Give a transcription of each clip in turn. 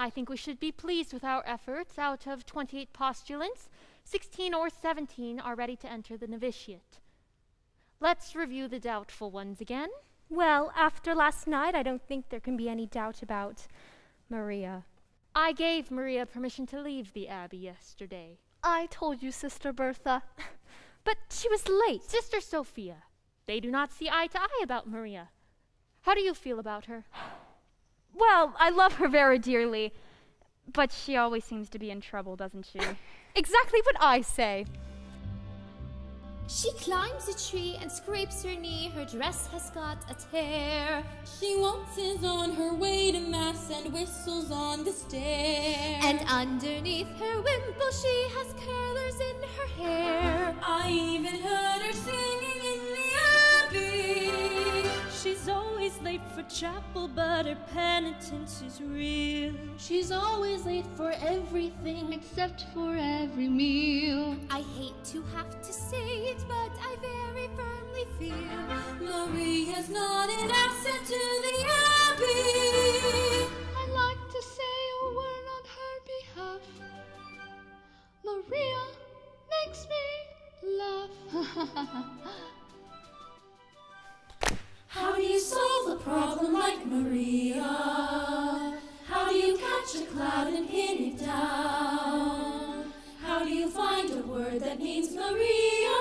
I think we should be pleased with our efforts. Out of 28 postulants, 16 or 17 are ready to enter the novitiate. Let's review the doubtful ones again. Well, after last night, I don't think there can be any doubt about Maria. I gave Maria permission to leave the abbey yesterday. I told you, Sister Bertha. But she was late. Sister Sophia, they do not see eye to eye about Maria. How do you feel about her? Well, I love her very dearly, but she always seems to be in trouble, doesn't she? Exactly what I say. She climbs a tree and scrapes her knee. Her dress has got a tear. She waltzes on her way to mass and whistles on the stair. And underneath her wimple, she has curlers in her hair. I even heard her singing in the abbey. She's always late for chapel, but her penitence is real. She's always late for everything except for every meal. I hate to have to say it, but I very firmly feel Maria's not an asset to the abbey. I like to say a word on her behalf. Maria makes me laugh. How do you solve a problem like Maria? How do you catch a cloud and pin it down? How do you find a word that means Maria?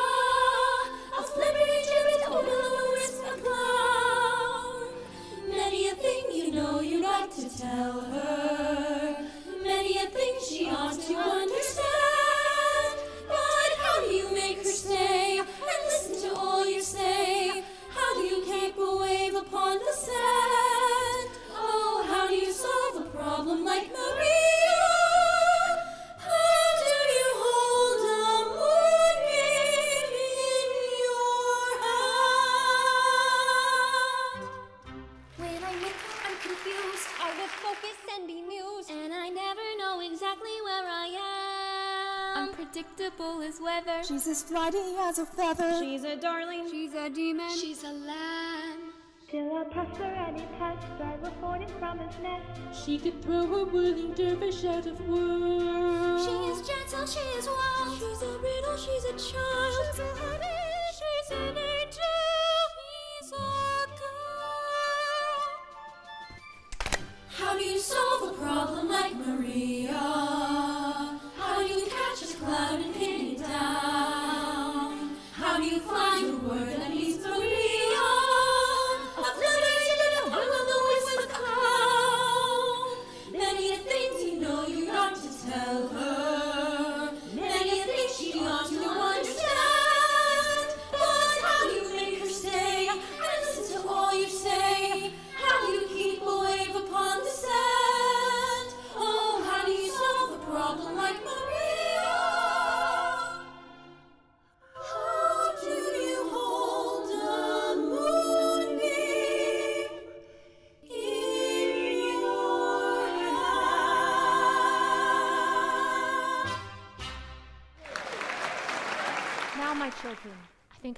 A flippity gibbet, a will o wisp, a clown. Many a thing you know you'd like to tell her. Many a thing she ought to understand. upon the sand. Oh, how do you solve a problem like Maria? How do you hold a moonbeam in your hand? When I look, I'm confused. I was focused and bemused, and I never know exactly where I am. Unpredictable as weather. She's as flighty as a feather. She's a darling. She's a demon. She's a lamb. Still a pester and he pests, I reporting from his nest. She could throw a whirling dervish out of world. She is gentle, she is wild. She's a riddle, she's a child. She's a honey, she's an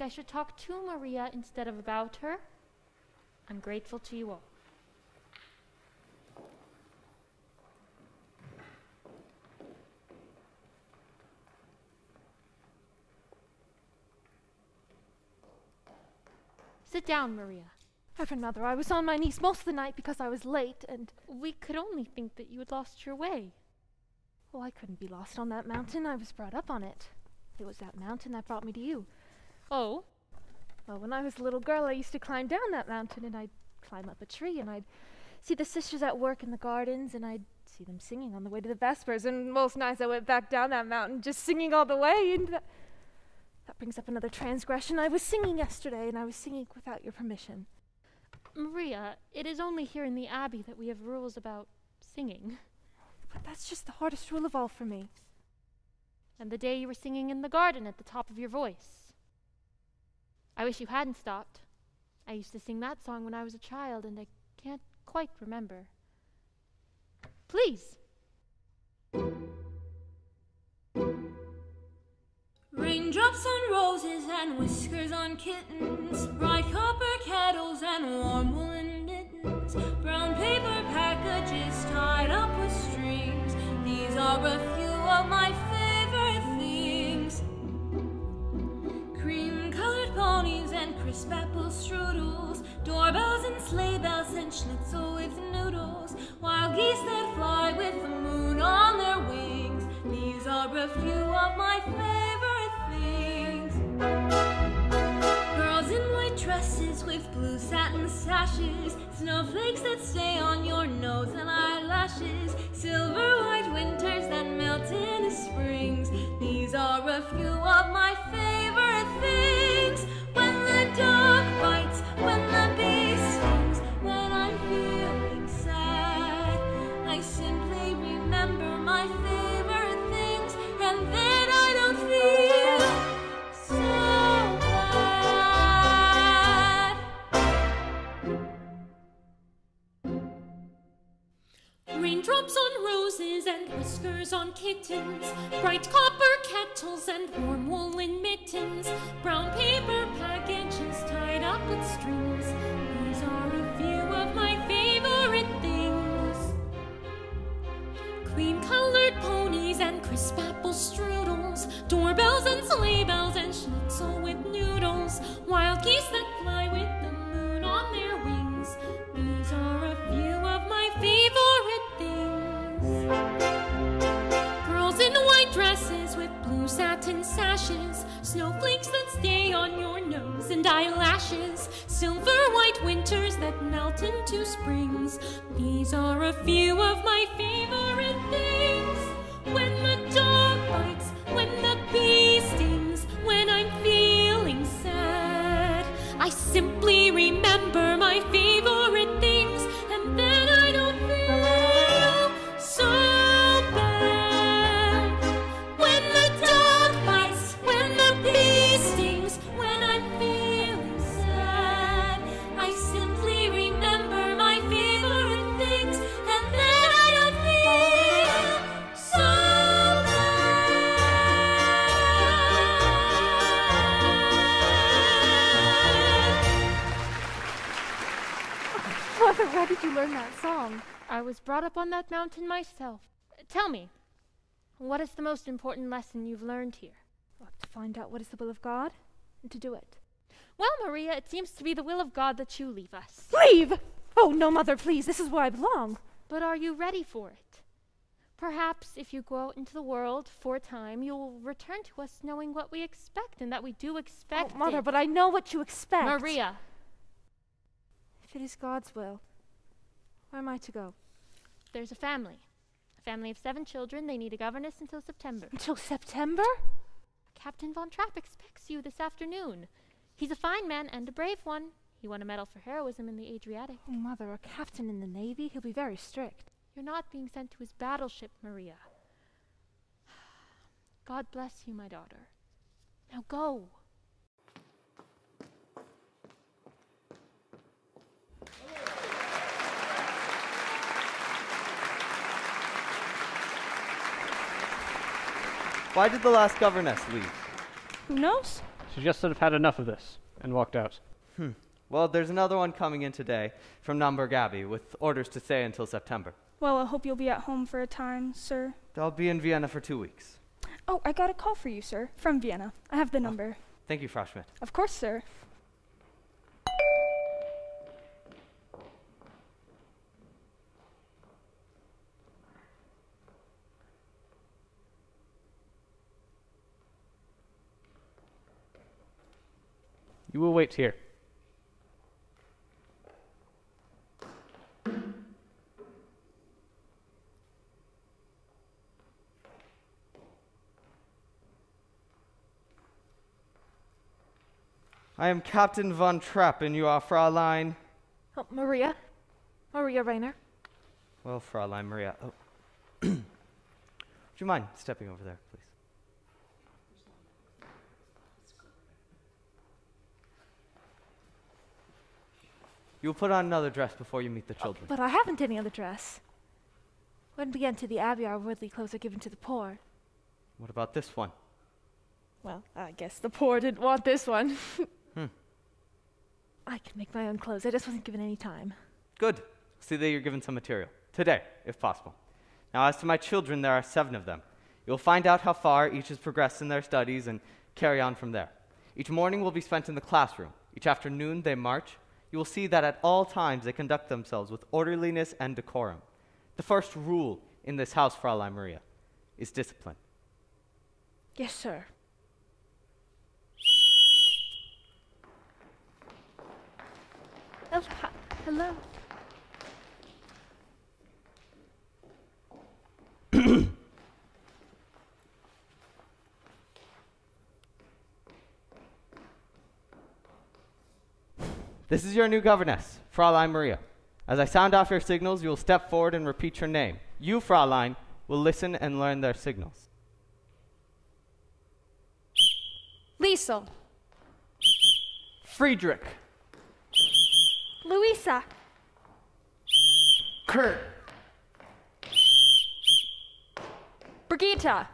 I should talk to Maria instead of about her. I'm grateful to you all. Sit down, Maria. Reverend Mother, I was on my knees most of the night because I was late, and We could only think that you had lost your way. oh, I couldn't be lost on that mountain. I was brought up on it. It was that mountain that brought me to you. Oh, Well, when I was a little girl, I used to climb down that mountain, and I'd climb up a tree, and I'd see the sisters at work in the gardens, and I'd see them singing on the way to the Vespers. And most nights I went back down that mountain, just singing all the way. And that, that brings up another transgression. I was singing yesterday, and I was singing without your permission. Maria, it is only here in the Abbey that we have rules about singing. But that's just the hardest rule of all for me. And the day you were singing in the garden at the top of your voice. I wish you hadn't stopped. I used to sing that song when I was a child, and I can't quite remember. Please. Raindrops on roses and whiskers on kittens, bright copper kettles and warm woolen mittens, brown paper packages tied up with strings. These are a few of my crisp strudels, doorbells and sleigh bells and schnitzel with noodles, wild geese that fly with the moon on their wings. These are a few of my favorite things. Girls in white dresses with blue satin sashes, snowflakes that stay on your nose and eyelashes, silver white winters that melt into springs. These are a few of my favorite things. I simply remember my favorite things, and then bad. On roses and whiskers on kittens, bright copper kettles and warm woolen mittens, brown paper packages tied up with strings. These are a few of my favorite things. Cream colored ponies and crisp apple strudels, doorbells and sleigh bells and schnitzel with noodles, wild geese that fly with the moon on their wings. These are a few of my favorite things. Girls in white dresses with blue satin sashes, snowflakes that stay on your nose and eyelashes, silver white winters that melt into springs. These are a few of my favorite things. When the dog bites, when the bee stings, when I'm feeling sad, I simply remember my favorite things, I was brought up on that mountain myself. Tell me, what is the most important lesson you've learned here? Well, to find out what is the will of God and to do it. Well, Maria, it seems to be the will of God that you leave us. Leave! Oh, no, Mother, please. This is where I belong. But are you ready for it? Perhaps if you go out into the world for a time, you'll return to us knowing what we expect and that we do expect. Oh, Mother, it. but I know what you expect. Maria, If it is God's will, where am I to go? there's a family. A family of seven children. They need a governess until September. Until September? Captain Von Trapp expects you this afternoon. He's a fine man and a brave one. He won a medal for heroism in the Adriatic. Oh, Mother, a captain in the Navy? He'll be very strict. You're not being sent to his battleship, Maria. God bless you, my daughter. Now go. Why did the last governess leave? Who knows? She just sort of had enough of this and walked out. Hmm. Well, there's another one coming in today from Nonnberg Abbey with orders to stay until September. Well, I hope you'll be at home for a time, sir. I'll be in Vienna for two weeks. Oh, I got a call for you, sir, from Vienna. I have the number. Thank you, Frau Schmidt. Of course, sir. You will wait here. I am Captain von Trapp, and you are Fraulein. Oh, Maria. Maria Rainer. Well, Fraulein Maria. Oh. Would you mind stepping over there, please? You'll put on another dress before you meet the children. But I haven't any other dress. When we enter the Abbey, our worldly clothes are given to the poor. What about this one? Well, I guess the poor didn't want this one. Hmm. I can make my own clothes. I just wasn't given any time. Good. See that you're given some material. Today, if possible. Now, as to my children, there are seven of them. You'll find out how far each has progressed in their studies and carry on from there. Each morning will be spent in the classroom. Each afternoon, they march. You will see that at all times they conduct themselves with orderliness and decorum. The first rule in this house, Fraulein Maria, is discipline. Yes, sir. Hello. This is your new governess, Fraulein Maria. As I sound off your signals, you will step forward and repeat your name. You, Fraulein, will listen and learn their signals. Liesl. Friedrich. Louisa. Kurt. Brigitta.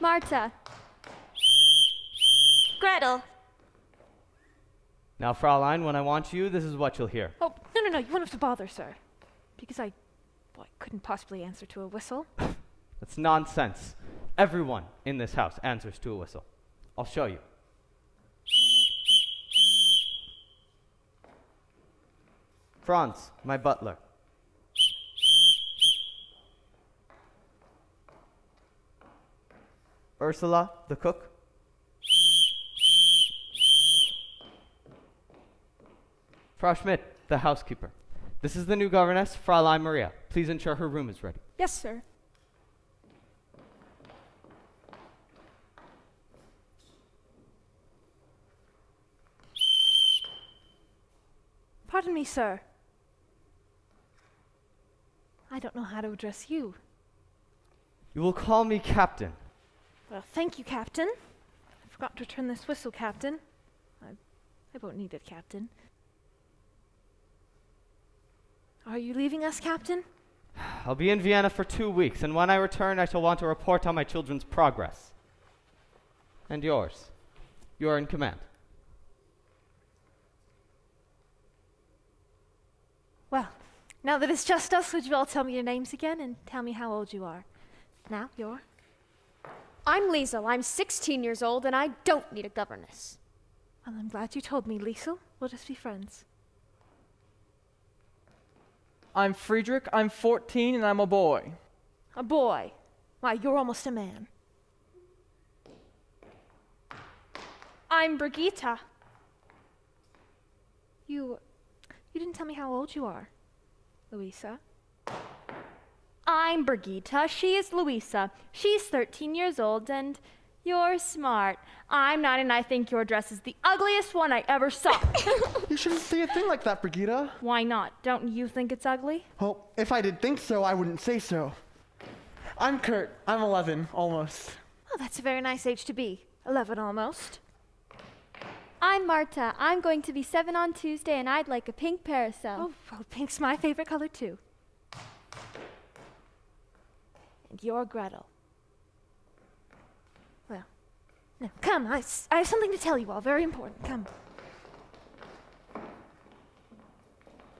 Marta. Gretel. Now, Fraulein, when I want you, this is what you'll hear. Oh, no, no, no. You won't have to bother, sir. Because I, well, I couldn't possibly answer to a whistle. That's nonsense. Everyone in this house answers to a whistle. I'll show you. Franz, my butler. Ursula, the cook. Frau Schmidt, the housekeeper. This is the new governess, Fraulein Maria. Please ensure her room is ready. Yes, sir. Pardon me, sir. I don't know how to address you. You will call me Captain. Well, thank you, Captain. I forgot to turn this whistle, Captain. I, I won't need it, Captain. Are you leaving us, Captain? I'll be in Vienna for two weeks, and when I return, I shall want to report on my children's progress. And yours. You are in command. Well, now that it's just us, would you all tell me your names again and tell me how old you are? Now, you're. I'm Liesl. I'm 16 years old and I don't need a governess. Well, I'm glad you told me, Liesl. We'll just be friends. I'm Friedrich. I'm 14 and I'm a boy. A boy. Why, you're almost a man. I'm Brigitta. You. You didn't tell me how old you are, Louisa. I'm Brigitta. She is Louisa. She's 13 years old, and you're smart. I'm not, and I think your dress is the ugliest one I ever saw. You shouldn't say a thing like that, Brigitta. Why not? Don't you think it's ugly? Well, if I did think so, I wouldn't say so. I'm Kurt. I'm 11, almost. Oh, that's a very nice age to be. Eleven almost. I'm Marta. I'm going to be seven on Tuesday, and I'd like a pink parasol. Oh, well, pink's my favorite color, too. And you're Gretel. Well, now, come. I, s- I have something to tell you all. Very important. Come.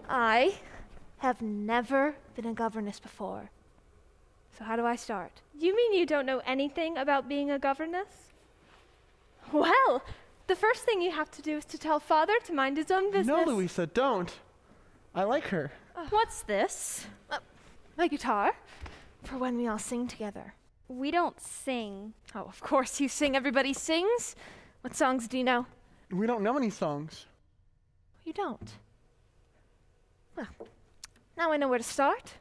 I have never been a governess before. So, how do I start? You mean you don't know anything about being a governess? Well, the first thing you have to do is to tell father to mind his own business. No, Louisa, don't. I like her. What's this? Uh, my guitar. For when we all sing together. We don't sing. Oh, of course you sing. Everybody sings. What songs do you know? We don't know any songs. You don't. Well, now I know where to start.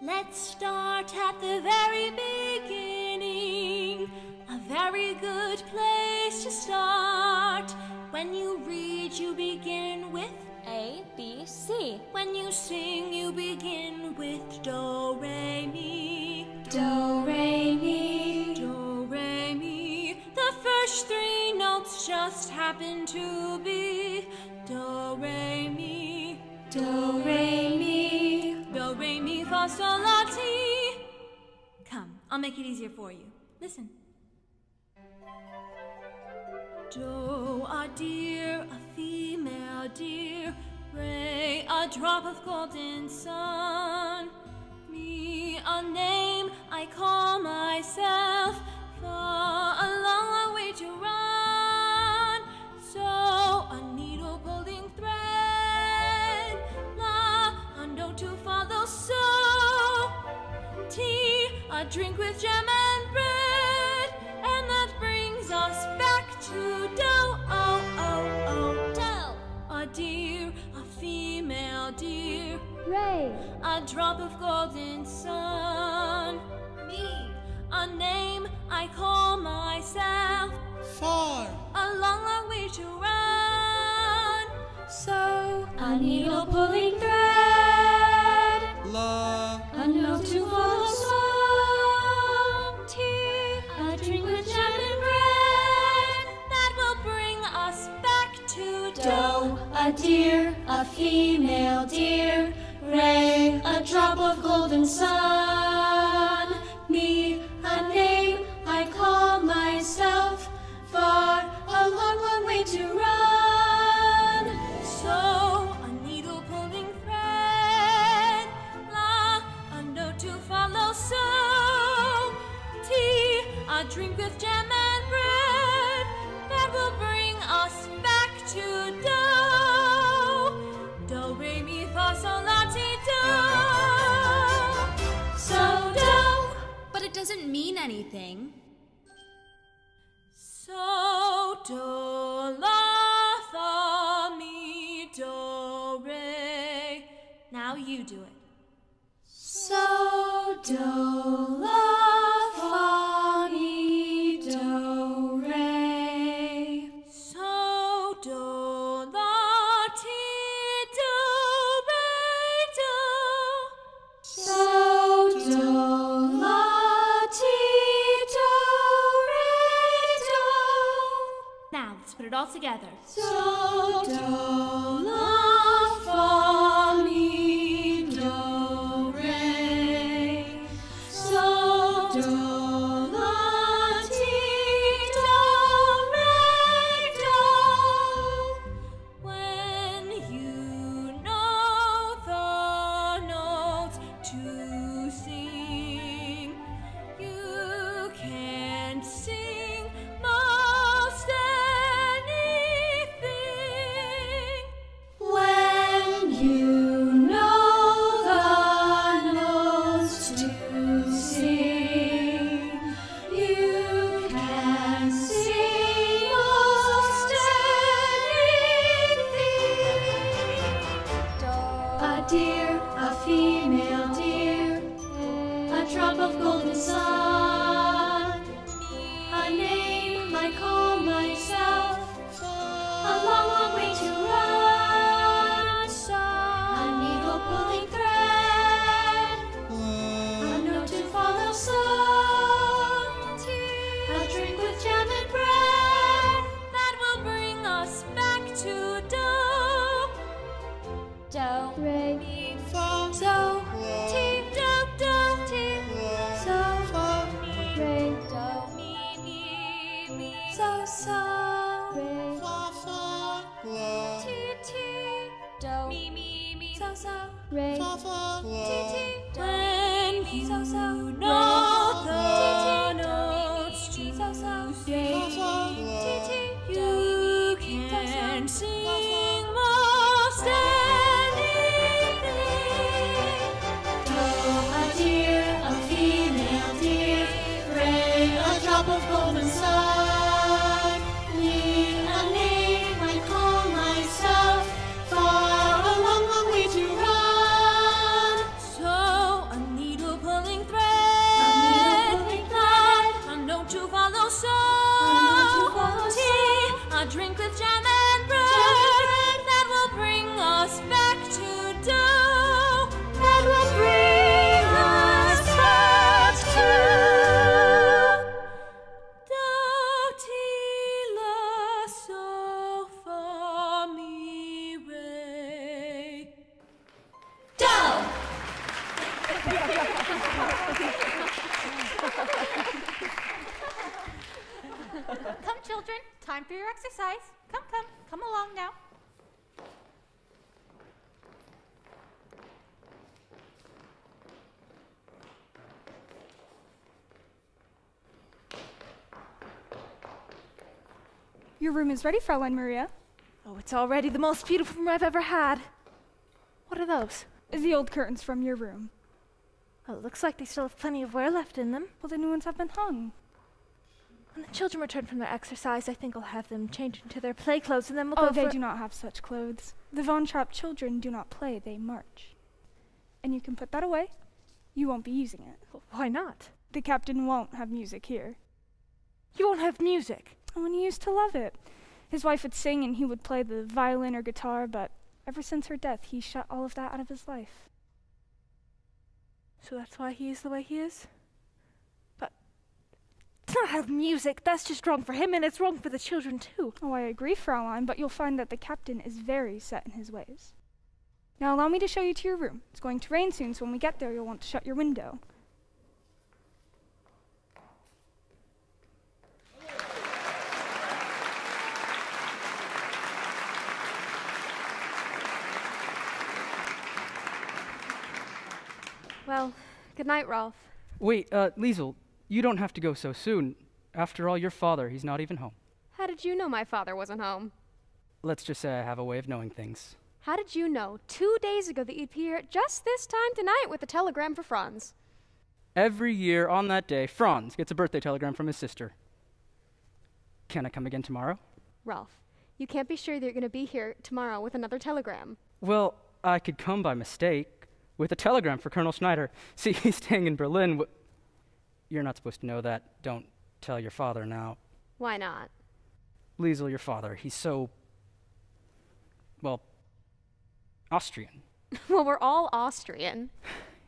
Let's start at the very beginning. A very good place to start. When you read, you begin with A, B, C. When you sing, you begin with Do, Re, Mi. Do, Re, Mi. Do, Re, Mi. The first three notes just happen to be Do, Re, Mi. Do, Re, Mi. Do, Re, Mi, Fa, Sol, La, Ti. Come, I'll make it easier for you. Listen. Do, a deer, a female deer. Ray, a drop of golden sun. Me, a name I call myself. Fa, a long, long way to run. So, a needle pulling thread. La, a note to follow. So, tea, a drink with jam and bread. And that brings us back to dough. Deer, a female deer. Ray. A drop of golden sun. Me. A name I call myself. Far. A long, long way to run. So, A needle pulling thread. La. Doe, a deer, a female deer. Ray, a drop of golden sun. Me, a name I call myself. Far, a long, long way to run. So, a needle pulling thread, la, a note to follow. So, tea, a drink with jam to do. Do, re, mi, fa, sol, la, ti, do. So do. But it doesn't mean anything. So, do, la, fa, mi, do, re. Now you do it. So do la all together. So do drink with jam Your room is ready, Fraulein Maria. Oh, it's already the most beautiful room I've ever had. What are those? The old curtains from your room. Oh, it looks like they still have plenty of wear left in them. Well, the new ones have been hung. When the children return from their exercise, I think I'll have them change into their play clothes and then we'll Oh, go they for do not have such clothes. The Von Trapp children do not play, they march. And you can put that away. You won't be using it. Why not? The captain won't have music here. You won't have music. Oh, and he used to love it. His wife would sing and he would play the violin or guitar, but ever since her death, he shut all of that out of his life. So that's why he is the way he is? But to not have music, that's just wrong for him and it's wrong for the children too. Oh, I agree, Fraulein, but you'll find that the captain is very set in his ways. Now allow me to show you to your room. It's going to rain soon, so when we get there, you'll want to shut your window. Well, good night, Rolf. Wait, uh, Liesl, you don't have to go so soon. After all, your father, he's not even home. How did you know my father wasn't home? Let's just say I have a way of knowing things. How did you know two days ago that you'd be here at just this time tonight with a telegram for Franz? Every year on that day, Franz gets a birthday telegram from his sister. Can I come again tomorrow? Rolf, you can't be sure that you're going to be here tomorrow with another telegram. Well, I could come by mistake with a telegram for Colonel Schneider. See, he's staying in Berlin. W- You're not supposed to know that. Don't tell your father now. Why not? Liesl, your father, he's so. well. Austrian. well, we're all Austrian.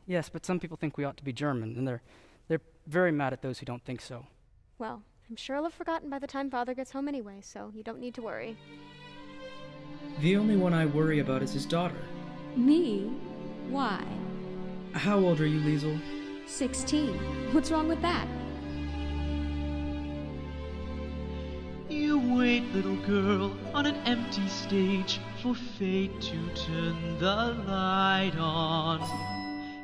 Yes, but some people think we ought to be German, and they're, they're very mad at those who don't think so. Well, I'm sure I'll have forgotten by the time father gets home anyway, so you don't need to worry. The only one I worry about is his daughter. Me? Why? How old are you, Liesl? Sixteen. What's wrong with that? You wait, little girl, on an empty stage for fate to turn the light on.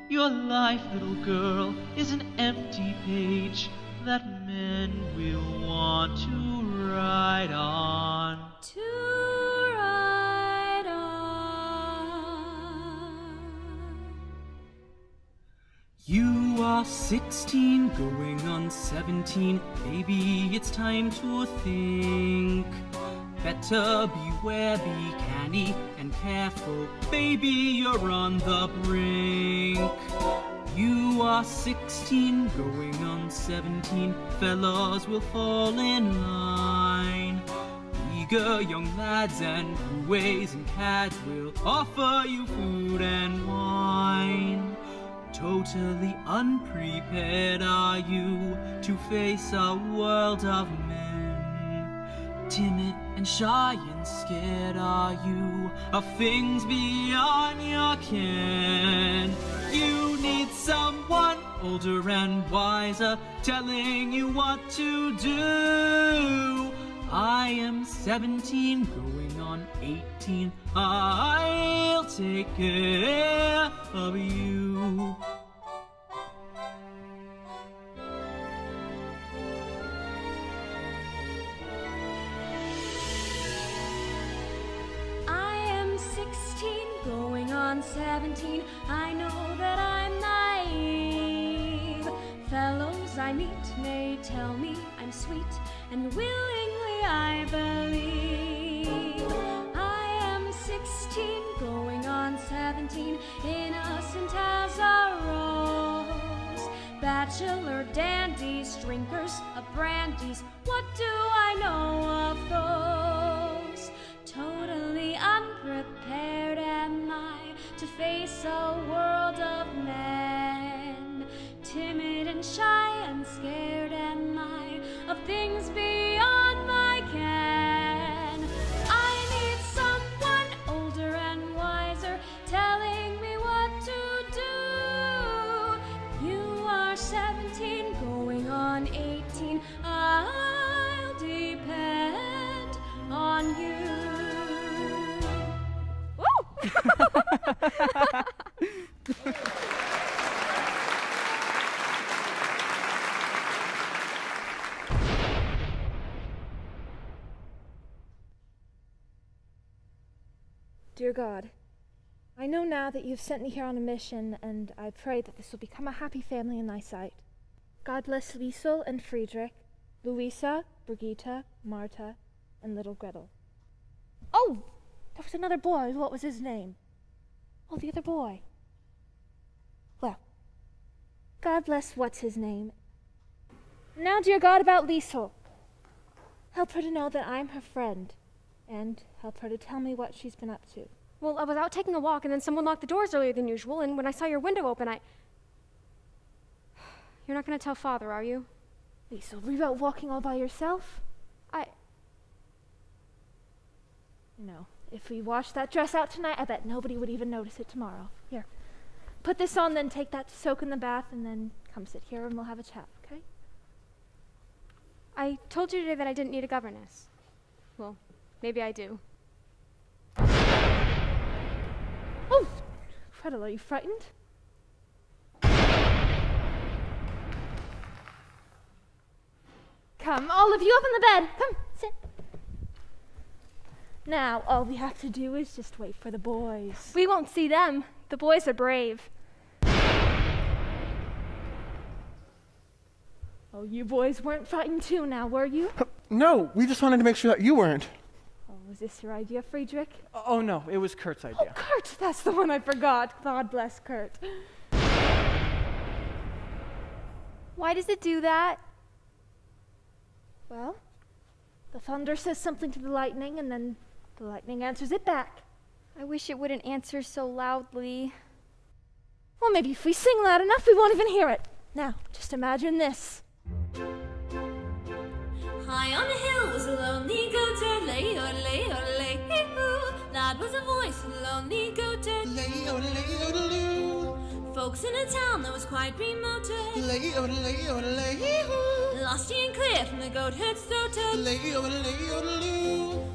Your life, little girl, is an empty page that men will want to write on. To You are 16, going on 17. Baby, it's time to think. Better beware, be canny and careful. Baby, you're on the brink. You are 16, going on 17. Fellows will fall in line. Eager young lads and roues and cads will offer you food and wine. Totally unprepared are you to face a world of men. Timid and shy and scared are you of things beyond your ken. You need someone older and wiser telling you what to do. I am 17, going on 18. I'll take care of you. I am 16, going on 17. I know that I'm naive. Fellows I meet may tell me I'm sweet, and willingly I believe. I am 16, going on 17, innocent as a rose. Bachelor dandies, drinkers of brandies, what do I know of those? Totally unprepared am I to face a world of men. Timid and shy and scared Dear God, I know now that you've sent me here on a mission, and I pray that this will become a happy family in thy sight. God bless Liesl and Friedrich, Louisa, Brigitta, Marta, and little Gretel. Oh, there was another boy. What was his name? Oh, the other boy. Well, God bless what's his name. Now, dear God, about Liesl. Help her to know that I'm her friend, and help her to tell me what she's been up to. Well, I was out taking a walk, and then someone locked the doors earlier than usual, and when I saw your window open, I. You're not going to tell father, are you? Liesl, were you out walking all by yourself? I. No. If we wash that dress out tonight, I bet nobody would even notice it tomorrow. Here. Put this on, then take that to soak in the bath, and then come sit here and we'll have a chat, okay? I told you today that I didn't need a governess. Well, maybe I do. Oh! Gretel, are you frightened? Come, all of you up in the bed. Come. Now, all we have to do is just wait for the boys. We won't see them. The boys are brave. Oh, you boys weren't fighting too now, were you? No, we just wanted to make sure that you weren't. Oh, was this your idea, Friedrich? Oh no, it was Kurt's oh, idea. Kurt, that's the one I forgot. God bless Kurt. Why does it do that? Well, the thunder says something to the lightning, and then the lightning answers it back. I wish it wouldn't answer so loudly. Well, maybe if we sing loud enough, we won't even hear it. Now, just imagine this. High on the hill was a lonely goat herd, lay oh, lay oh, lay hee hoo. That was a voice, a lonely goat herd, lay oh, lay loo. Folks in a town that was quite remote, lay lay lay hee hoo. Losty and clear from the goat herd's throat, lay o lay o loo.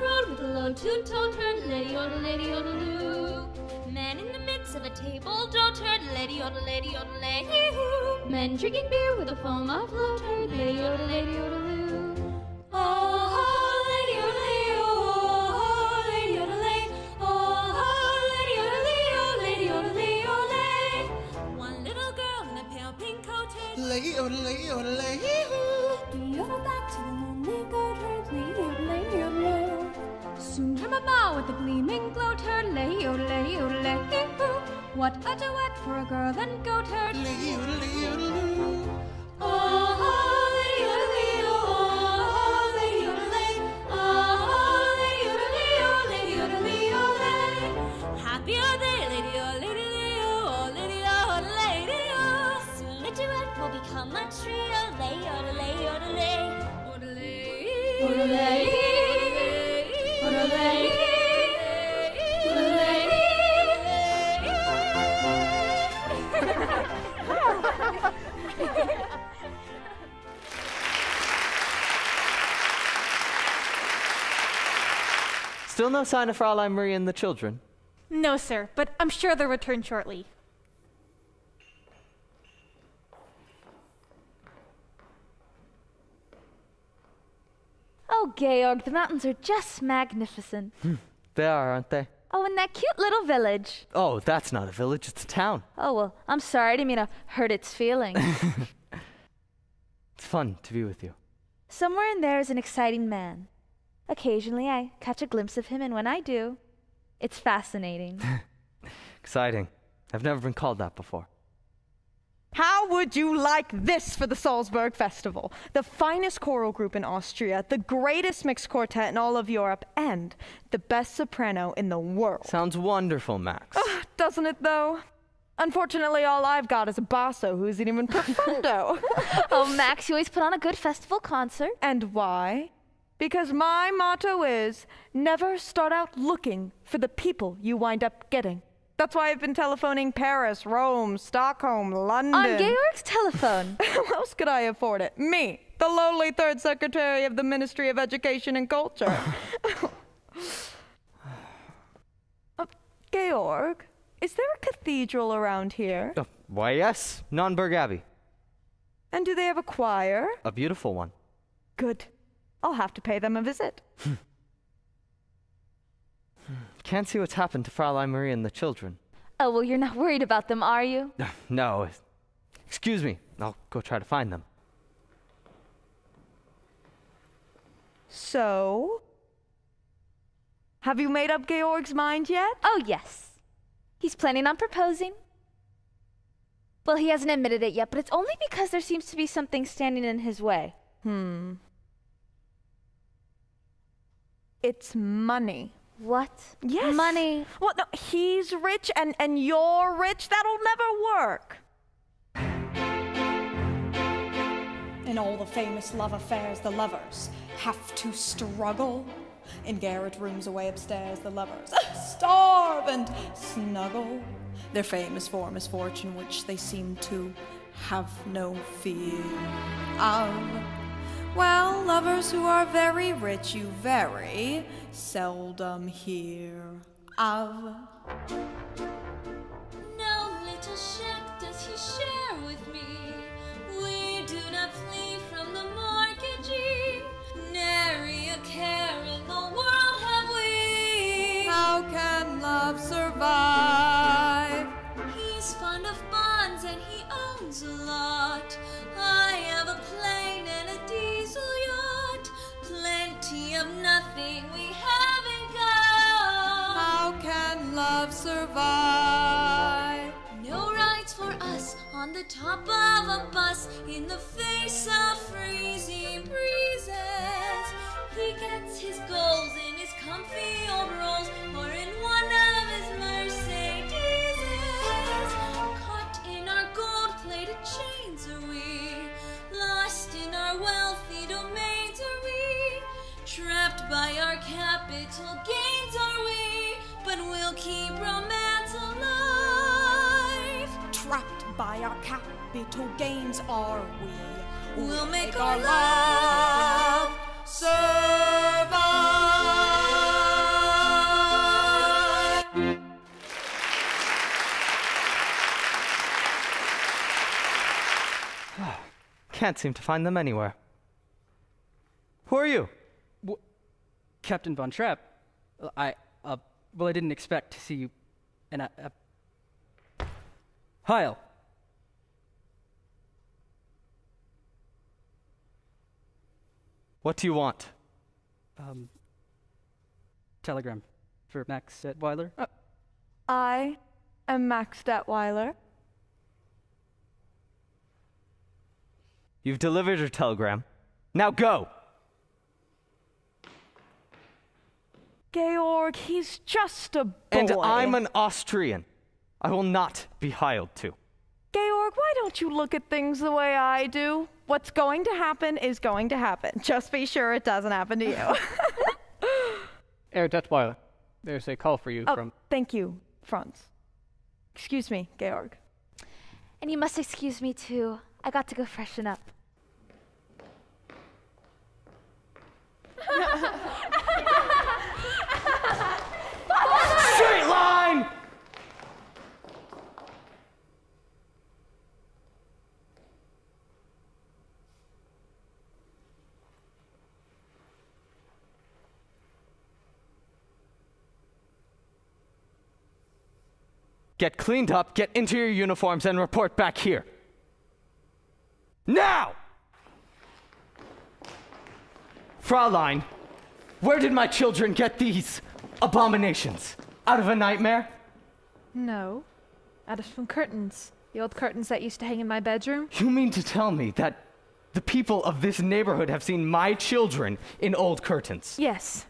Road with a low two-tone turn, lady oda lady loo. Man in the midst of a table don't turn, lady oda lady oda lady hoo. Men drinking beer with a foam of low turn, lady oda lady loo. Oh, oh, lady oda lady, oh, oh, lady oda lady, oh, oh, lady oda lady, oh, lady oda lady, oh, lady. One little girl in a pale pink coat. yodelay, yodelay, hee hoo. Yodel back to the herd, yodelay, yodelay. Soon came a bow with a gleaming glow, turtley, lay, yodelay, lay, hoo. What a duet for a girl and goat herd. Yodelay, yodelay, Oh, lady yodelay, oh, lady yodelay, oh, lady yodelay, oh, oh, oh, oh, oh. Become a trio, lay, yodelay, yodelay. Yodelay, Yodelay, yodelay, yodelay. Still no sign of Fraulein Marie and the children. No, sir, but I'm sure they'll return shortly. Oh, Georg, the mountains are just magnificent. Hmm, they are, aren't they? Oh, and that cute little village. Oh, that's not a village, it's a town. Oh, well, I'm sorry. I didn't mean to hurt its feelings. It's fun to be with you. Somewhere in there is an exciting man. Occasionally, I catch a glimpse of him, and when I do, it's fascinating. Exciting. I've never been called that before. How would you like this for the Salzburg Festival? The finest choral group in Austria, the greatest mixed quartet in all of Europe, and the best soprano in the world. Sounds wonderful, Max. Ugh, doesn't it, though? Unfortunately, all I've got is a basso who isn't even profundo. oh, Max, you always put on a good festival concert. And why? Because my motto is never start out looking for the people you wind up getting. That's why I've been telephoning Paris, Rome, Stockholm, London. On Georg's telephone. How else could I afford it? Me, the lowly third secretary of the Ministry of Education and Culture. uh, Georg, is there a cathedral around here? Oh, why, yes, Nonnberg Abbey. And do they have a choir? A beautiful one. Good. I'll have to pay them a visit. Can't see what's happened to Fraulein Marie and the children. Oh, well, you're not worried about them, are you? No. Excuse me. I'll go try to find them. So? Have you made up Georg's mind yet? Oh, yes. He's planning on proposing. Well, he hasn't admitted it yet, but it's only because there seems to be something standing in his way. Hmm. It's money. What? Yes. Money. Well, no, he's rich and, and you're rich. That'll never work. In all the famous love affairs, the lovers have to struggle. In garret rooms away upstairs, the lovers starve and snuggle. Their famous for misfortune, which they seem to have no fear of. Well, lovers who are very rich, you very seldom hear of. No little shack does he share with me. We do not flee from the mortgagee. Nary a care in the world have we. How can love survive? He's fond of bonds and he owns a lot. On the top of a bus in the face of freezing breezes. He gets his goals in his comfy old rolls or in one of his Mercedeses. Caught in our gold-plated chains are we, lost in our wealthy domains are we, trapped by our capital gains are we, but we'll keep romance alive. Trapped by our capital gains are we? We'll make our our love survive. Can't seem to find them anywhere. Who are you? Captain Von Trapp. I, uh, well, I didn't expect to see you. And I, uh, Heil. What do you want? Um, telegram for Max Detweiler. Uh, I am Max Detweiler. You've delivered your telegram. Now go! Georg, he's just a boy. And I'm an Austrian. I will not be hiled to. Georg, why don't you look at things the way I do? What's going to happen is going to happen. Just be sure it doesn't happen to you. Herr Detweiler, there's a call for you oh, from. thank you, Franz. Excuse me, Georg. And you must excuse me too. I got to go freshen up. Straight line! Get cleaned up, get into your uniforms, and report back here. Now! Fraulein, where did my children get these abominations? Out of a nightmare? No. Out of some curtains. The old curtains that used to hang in my bedroom. You mean to tell me that the people of this neighborhood have seen my children in old curtains? Yes.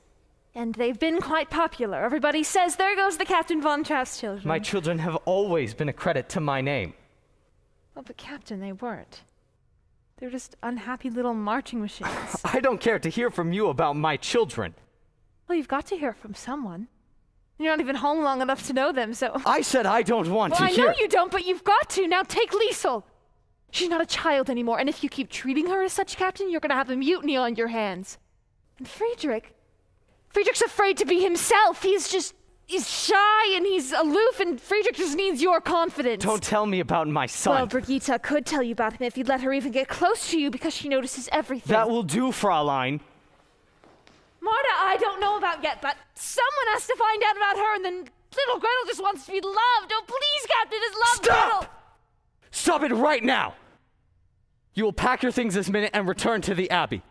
And they've been quite popular. Everybody says, there goes the Captain Von Trapp's children. My children have always been a credit to my name. Well, but Captain, they weren't. They're just unhappy little marching machines. I don't care to hear from you about my children. well, you've got to hear from someone. You're not even home long enough to know them, so. I said I don't want well, to I hear. know you don't, but you've got to. Now take Liesl. She's not a child anymore, and if you keep treating her as such, Captain, you're going to have a mutiny on your hands. And Friedrich. Friedrich's afraid to be himself. He's just. He's shy and he's aloof, and Friedrich just needs your confidence. Don't tell me about my son. Well, Brigitta could tell you about him if you'd let her even get close to you because she notices everything. that will do, Fraulein. Marta, I don't know about yet, but someone has to find out about her, and then little Gretel just wants to be loved. Oh, please, Captain, just love Stop! Gretel. Stop it right now! You will pack your things this minute and return to the Abbey.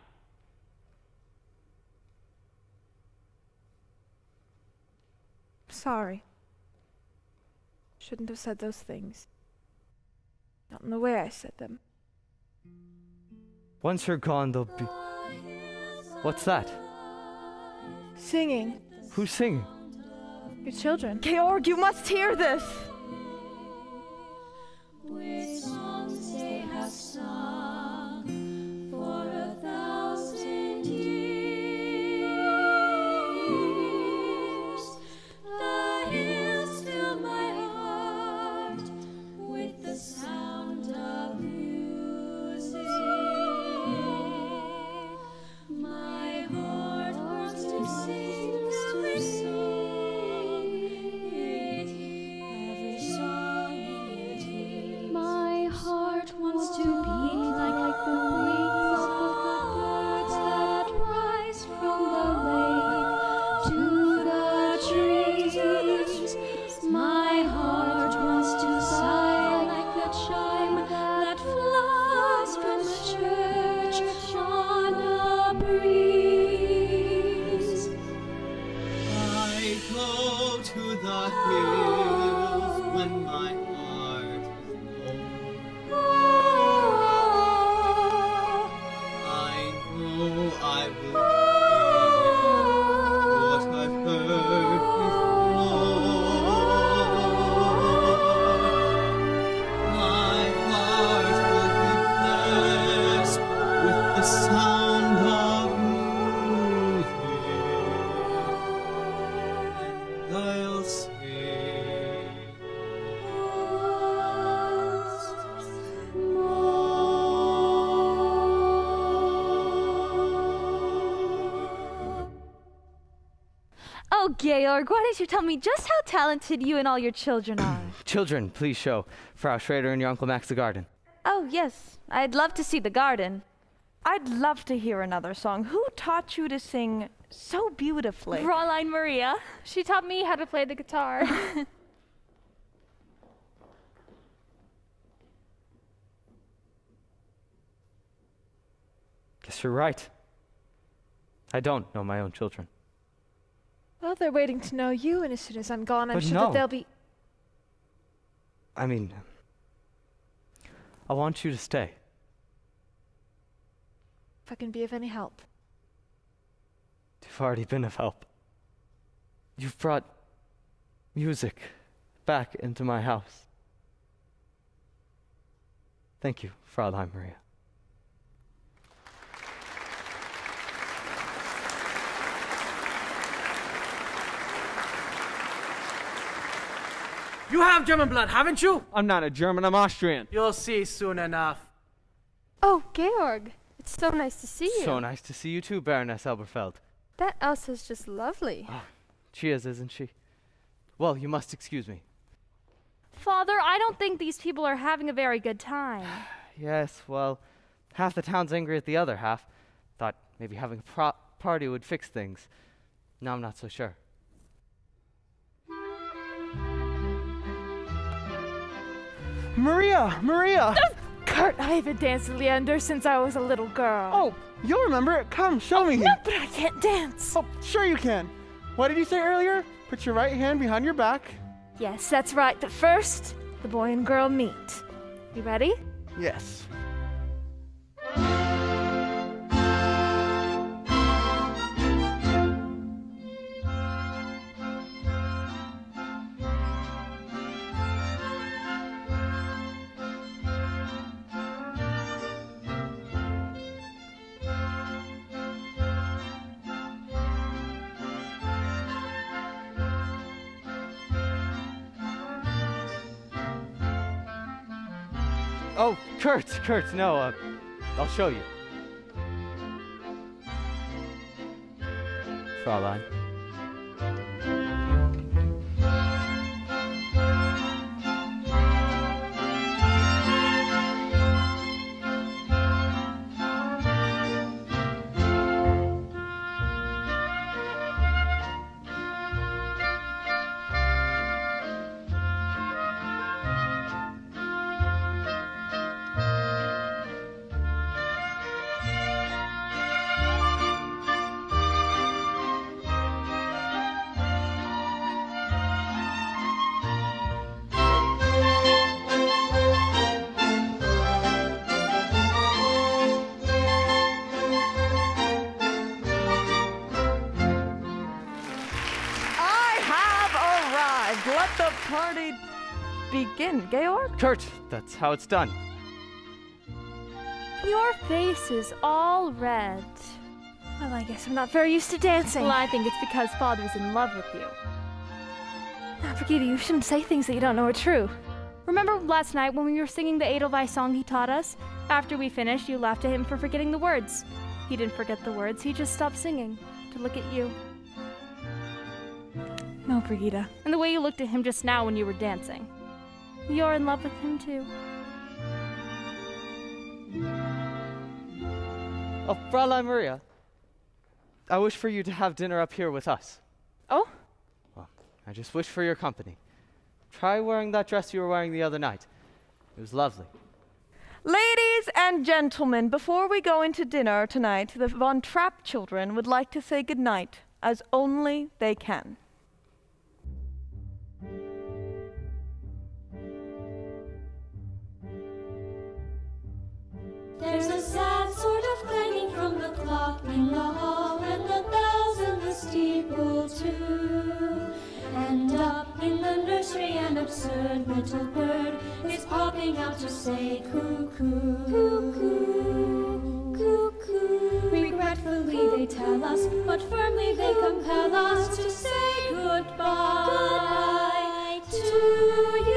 Sorry. Shouldn't have said those things. Not in the way I said them. Once you're gone, they'll be. What's that? Singing. Who's singing? Your children. Georg, you must hear this. Georg, why didn't you tell me just how talented you and all your children are? Children, please show Frau Schraeder and your Uncle Max the garden. oh, yes. I'd love to see the garden. I'd love to hear another song. Who taught you to sing so beautifully? Fraulein Maria. She taught me how to play the guitar. Guess you're right. I don't know my own children. Well, they're waiting to know you, and as soon as I'm gone, I'm But sure no. that they'll be. I mean, I want you to stay. If I can be of any help. You've already been of help. You've brought music back into my house. Thank you, Fraulein Maria. You have German blood, haven't you? I'm not a German, I'm Austrian. You'll see soon enough. Oh, Georg, it's so nice to see you. So nice to see you too, Baroness Elberfeld. That Elsa's just lovely. Ah, she is, isn't she? Well, you must excuse me. Father, I don't think these people are having a very good time. Yes, well, half the town's angry at the other half. Thought maybe having a pro- party would fix things. Now I'm not so sure. Maria, Maria. Kurt, I haven't danced with Ländler since I was a little girl. Oh, you'll remember it. Come, show me. No, but I can't dance. Oh, sure you can. What did you say earlier? Put your right hand behind your back. Yes, that's right. But first, the boy and girl meet. You ready? Yes. Oh, Kurt, Kurt, no, uh, I'll show you. Fraulein. Kurt, that's how it's done. Your face is all red. Well, I guess I'm not very used to dancing. Well, I think it's because Father's in love with you. Now, Brigitta, you shouldn't say things that you don't know are true. Remember last night when we were singing the Edelweiss song he taught us? After we finished, you laughed at him for forgetting the words. He didn't forget the words, he just stopped singing to look at you. No, Brigitta. And the way you looked at him just now when you were dancing. You're in love with him too. Oh, Fraulein Maria, I wish for you to have dinner up here with us. Oh? Well, I just wish for your company. Try wearing that dress you were wearing the other night. It was lovely. Ladies and gentlemen, before we go into dinner tonight, the Von Trapp children would like to say goodnight, as only they can. There's a sad sort of clanging from the clock in the hall, and the bells in the steeple too. And up in the nursery, an absurd little bird is popping out to say cuckoo, cuckoo, cuckoo. Regretfully they tell us, but firmly they compel us to say goodbye, to you.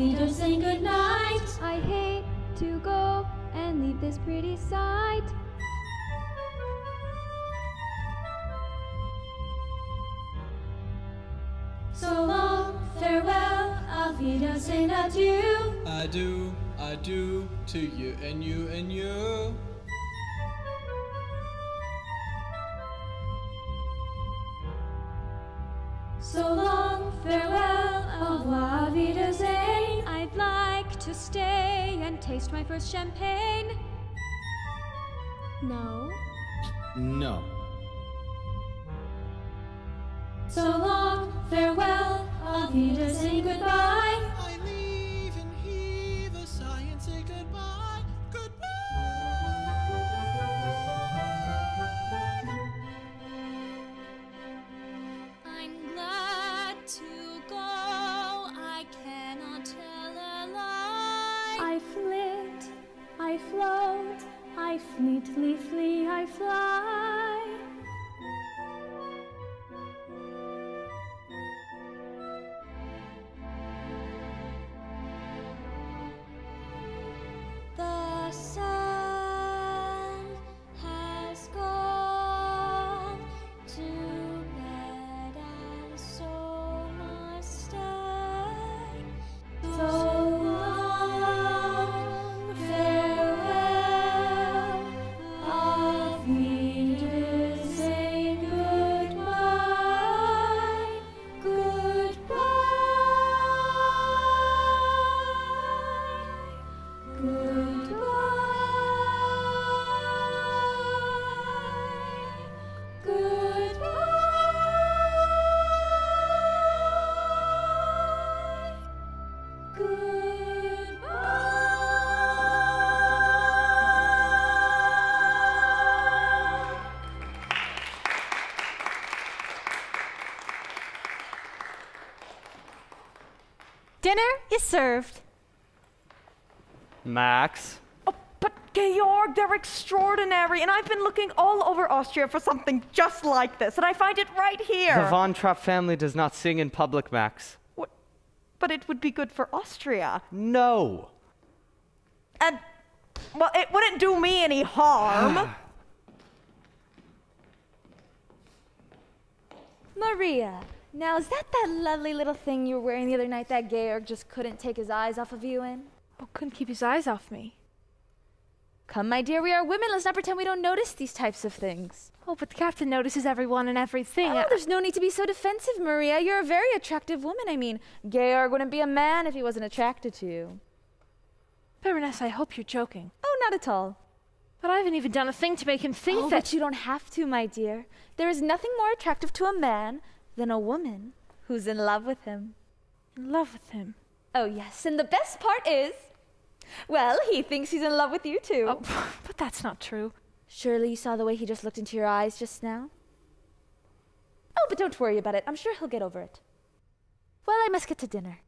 Auf Wiedersehen, good night. I hate to go and leave this pretty sight. So long, farewell, auf Wiedersehen, adieu. I do, I do to you and you and you. So long, farewell, au revoir, Wiedersehen. To stay and taste my first champagne? No. No. So long, farewell, auf Wiedersehen, goodbye. I fleetly flee, I fly. Dinner is served. Max. Oh, but Georg, they're extraordinary, and I've been looking all over Austria for something just like this, and I find it right here. The Von Trapp family does not sing in public, Max. What? But it would be good for Austria. No. And, well, it wouldn't do me any harm. Maria, now is that that lovely little thing you were wearing the other night that Georg just couldn't take his eyes off of you in? Oh, couldn't keep his eyes off me. Come, my dear, we are women. Let's not pretend we don't notice these types of things. Oh, but the captain notices everyone and everything. Oh, there's no need to be so defensive, Maria. You're a very attractive woman. I mean, Georg wouldn't be a man if he wasn't attracted to you. Baroness, I hope you're joking. Oh, not at all. But I haven't even done a thing to make him think oh, that. but you don't have to, my dear. There is nothing more attractive to a man than a woman who's in love with him. In love with him? Oh, yes. And the best part is, well, he thinks he's in love with you, too. Oh, but that's not true. Surely you saw the way he just looked into your eyes just now? Oh, but don't worry about it. I'm sure he'll get over it. Well, I must get to dinner.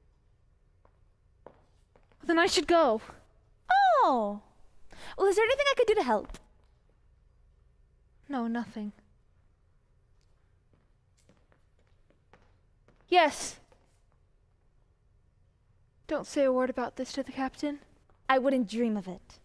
Then I should go. Oh! Well, is there anything I could do to help? No, nothing. Yes. Don't say a word about this to the captain. I wouldn't dream of it.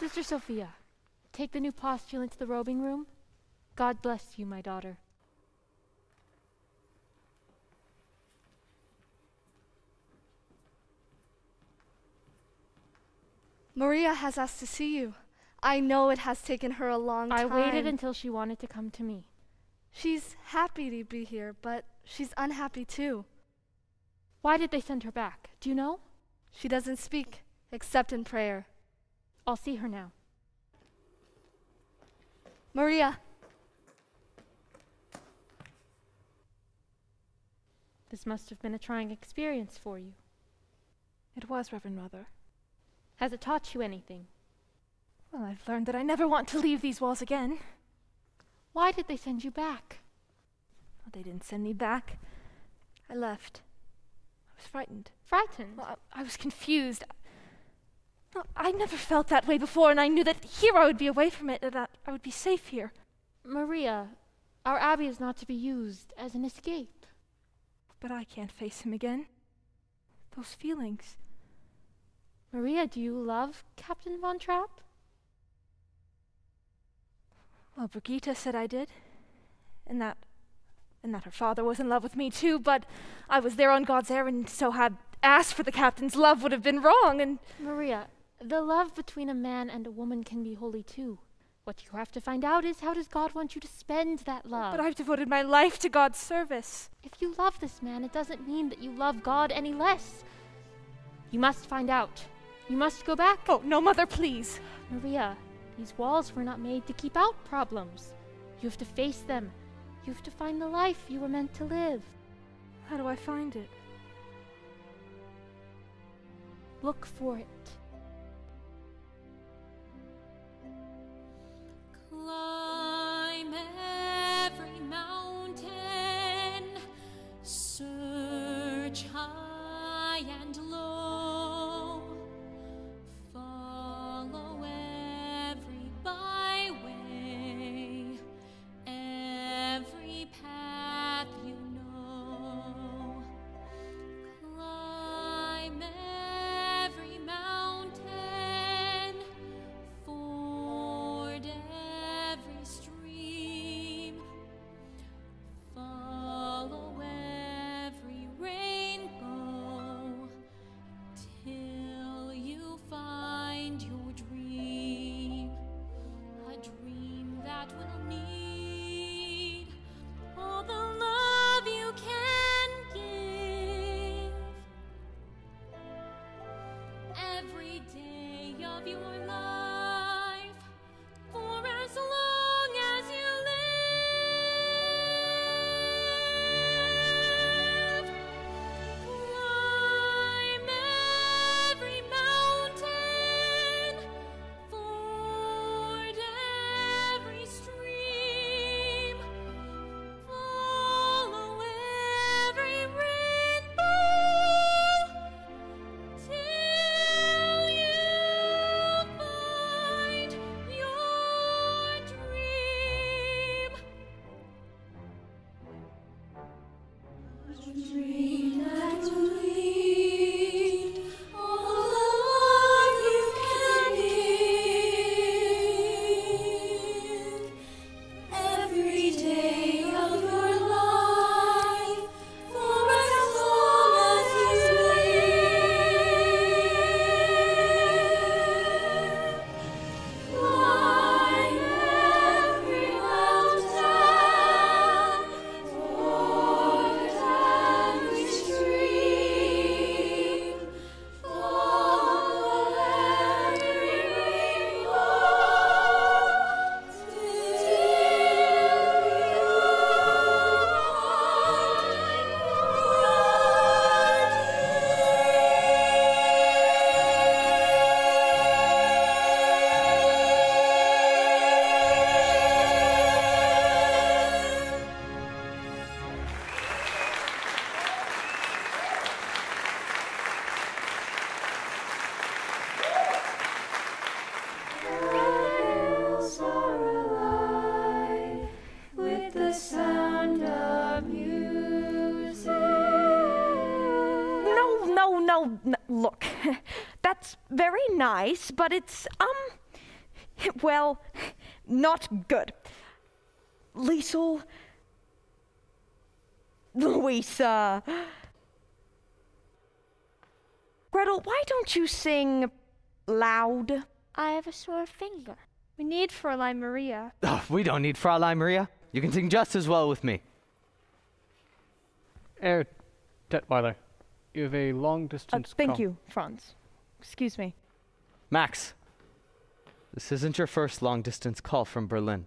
Sister Sophia, take the new postulant to the robing room. God bless you, my daughter. Maria has asked to see you. I know it has taken her a long I time. I waited until she wanted to come to me. She's happy to be here, but she's unhappy too. Why did they send her back? Do you know? She doesn't speak, except in prayer. I'll see her now. Maria, This must have been a trying experience for you. It was, Reverend Mother. Has it taught you anything? Well, I've learned that I never want to leave these walls again. Why did they send you back? Well, they didn't send me back. I left. I was frightened. Frightened? Well, I, I was confused. No, I never felt that way before, and I knew that here I would be away from it, and that I would be safe here. Maria, our abbey is not to be used as an escape. But I can't face him again. Those feelings. Maria, do you love Captain Von Trapp? Well, Brigitta said I did. And that. and that her father was in love with me too, but I was there on God's errand, so had asked for the captain's love would have been wrong, and. Maria, the love between a man and a woman can be holy too. What you have to find out is how does God want you to spend that love? But I've devoted my life to God's service. If you love this man, it doesn't mean that you love God any less. You must find out. You must go back. Oh, no, Mother, please. Maria, these walls were not made to keep out problems. You have to face them. You have to find the life you were meant to live. How do I find it? Look for it. Climb nice, but it's, um, well, not good. Liesl. Louisa. Gretel, why don't you sing loud? I have a sore finger. We need Fräulein Maria. Oh, we don't need Fraulein Maria. You can sing just as well with me. Herr Detweiler, you have a long Uh, distance thank call. you, Franz. Excuse me. Max, this isn't your first long distance call from Berlin.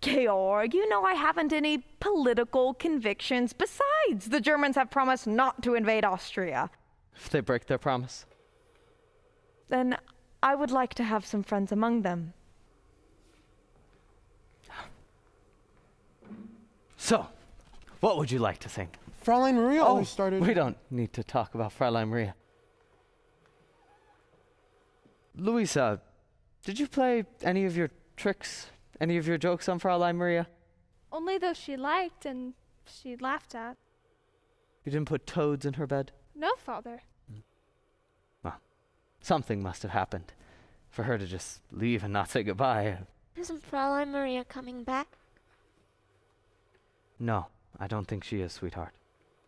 Georg, you know I haven't any political convictions. Besides, the Germans have promised not to invade Austria. If they break their promise. Then I would like to have some friends among them. So, what would you like to sing? Fraulein Maria Oh, always started. we don't need to talk about Fraulein Maria. Louisa, did you play any of your tricks, any of your jokes on Fraulein Maria? Only those she liked and she laughed at. You didn't put toads in her bed? No, father. Hmm. Well, something must have happened for her to just leave and not say goodbye. Isn't Fraulein Maria coming back? No, I don't think she is, sweetheart.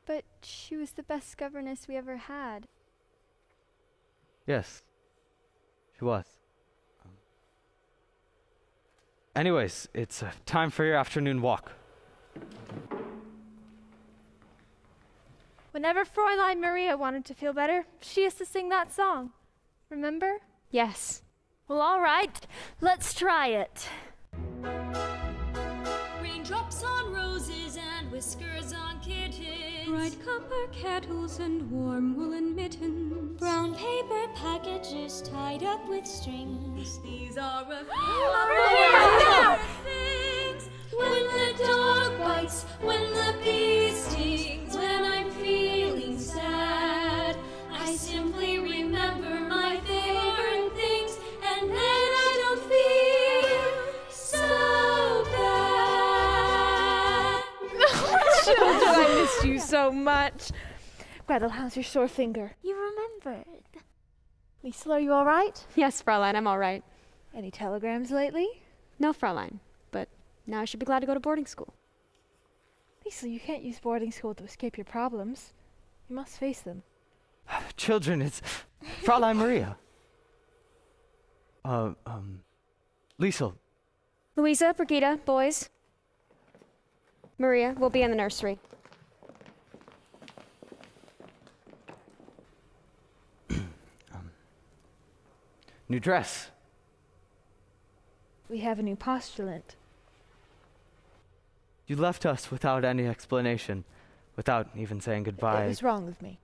But she was the best governess we ever had. Yes, she was. Um, anyways, it's uh, time for your afternoon walk. Whenever Fräulein Maria wanted to feel better, she used to sing that song. Remember? Yes. Well, all right. Let's try it. Raindrops on roses and whiskers on kittens. Bright copper kettles and warm woolen mittens. Brown paper packages tied up with strings. These are a few things. When the dog bites, when so much. Gretel, how's your sore finger? You remembered. Liesl, are you all right? Yes, Fraulein, I'm all right. Any telegrams lately? No, Fraulein, but now I should be glad to go to boarding school. Liesl, you can't use boarding school to escape your problems. You must face them. Children, it's Fraulein Maria. Uh, um, Liesl, Louisa, Brigitta, boys. Maria, we'll be in the nursery. New dress. We have a new postulant. You left us without any explanation, without even saying goodbye. What was wrong with me?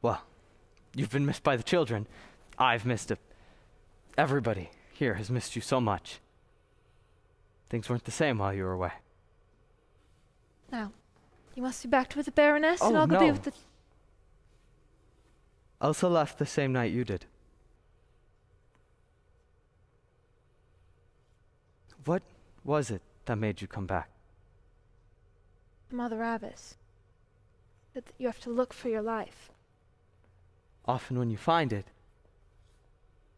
Well, you've been missed by the children. I've missed it. Everybody here has missed you so much. Things weren't the same while you were away. Now, you must be back with the Baroness, and Oh, I'll go be with the. Elsa left the same night you did. What was it that made you come back? Mother Abbess. That you have to look for your life. Often when you find it,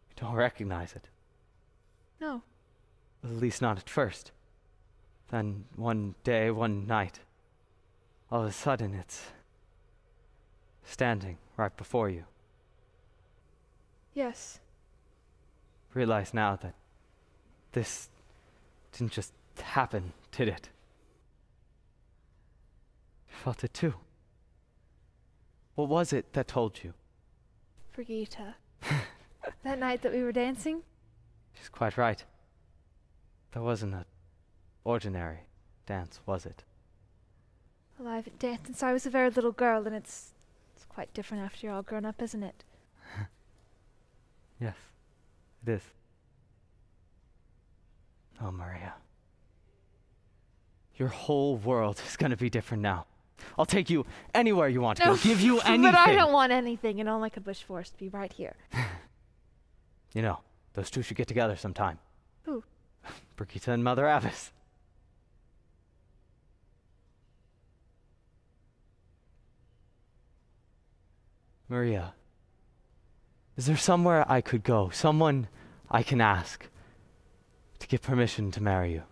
you don't recognize it. No. At least not at first. Then one day, one night, all of a sudden it's standing right before you. Yes. Realize now that this didn't just happen, did it? You felt it too. What was it that told you? Brigitta. that night that we were dancing? She's quite right. That wasn't an ordinary dance, was it? Well, I haven't danced since I was a very little girl, and it's it's quite different after you're all grown up, isn't it? Yes, it is. Oh, Maria. Your whole world is going to be different now. I'll take you anywhere you want to go. Give you anything. but I don't want anything, and all I could wish for is to be right here. You know, those two should get together sometime. Who? Brigitta and Mother Abbess. Maria, is there somewhere I could go? Someone I can ask to get permission to marry you?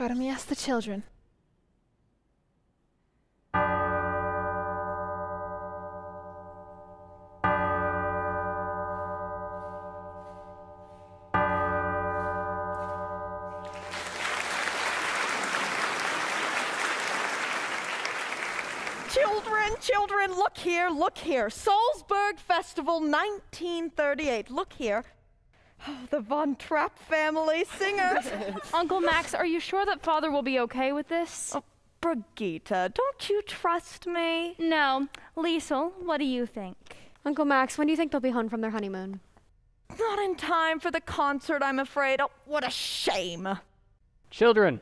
We ask the? Children, look here. Salzburg Festival 1938. Look here. Oh, the Von Trapp family singers. Uncle Max, are you sure that Father will be okay with this? Oh, Brigitta, don't you trust me? No. Liesl, what do you think? Uncle Max, when do you think they'll be home from their honeymoon? Not in time for the concert, I'm afraid. Oh, what a shame. Children,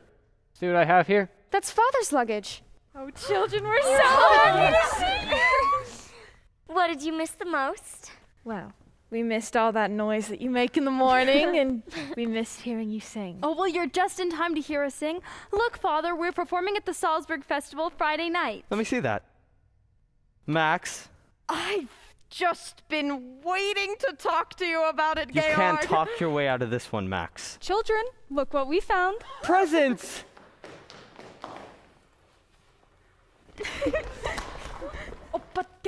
see what I have here? That's Father's luggage. Oh, children, we're so oh, happy to see you. What did you miss the most? Well, we missed all that noise that you make in the morning, and we missed hearing you sing. Oh, well, you're just in time to hear us sing. Look, Father, we're performing at the Salzburg Festival Friday night. Let me see that. Max, I've just been waiting to talk to you about it, You Georg. can't talk your way out of this one, Max. Children, look what we found. Presents!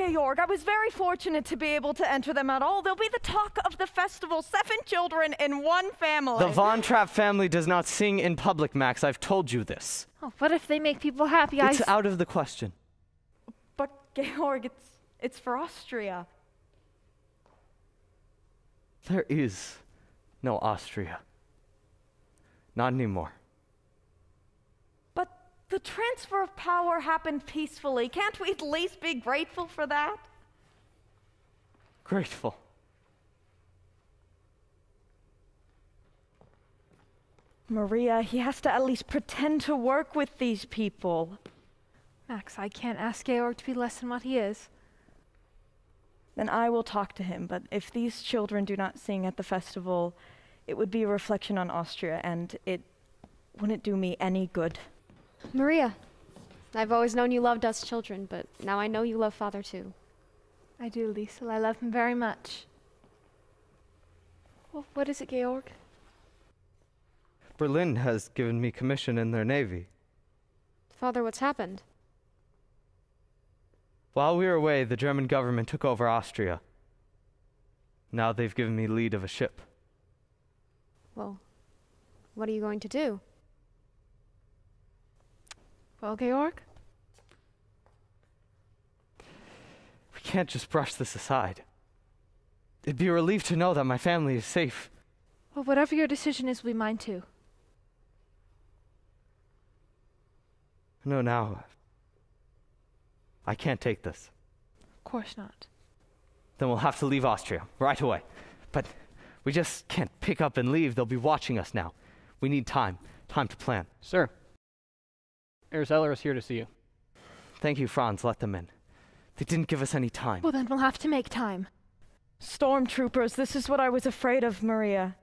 But Georg, I was very fortunate to be able to enter them at all. They'll be the talk of the festival. Seven children in one family. The Von Trapp family does not sing in public, Max. I've told you this. Oh, what if they make people happy? I It's s- out of the question. But Georg, it's it's for Austria. There is no Austria. Not anymore. But the transfer of power happened peacefully. Can't we at least be grateful for that? Grateful. Maria, he has to at least pretend to work with these people. Max, I can't ask Georg to be less than what he is. Then I will talk to him, but if these children do not sing at the festival, it would be a reflection on Austria, and it wouldn't do me any good. Maria, I've always known you loved us children, but now I know you love Father too. I do, Liesl. I love him very much. Well, what is it, Georg? Berlin has given me commission in their navy. Father, what's happened? While we were away, the German government took over Austria. Now they've given me lead of a ship. Well, what are you going to do? Well, Georg? We can't just brush this aside. It'd be a relief to know that my family is safe. Well, whatever your decision is, will be mine too. No, now. I can't take this. Of course not. Then we'll have to leave Austria right away. But we just can't pick up and leave. They'll be watching us now. We need time. Time to plan. Sir, Herr Zeller is here to see you. Thank you, Franz. Let them in. They didn't give us any time. Well, then we'll have to make time. Stormtroopers, this is what I was afraid of, Maria.